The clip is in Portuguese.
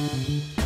Música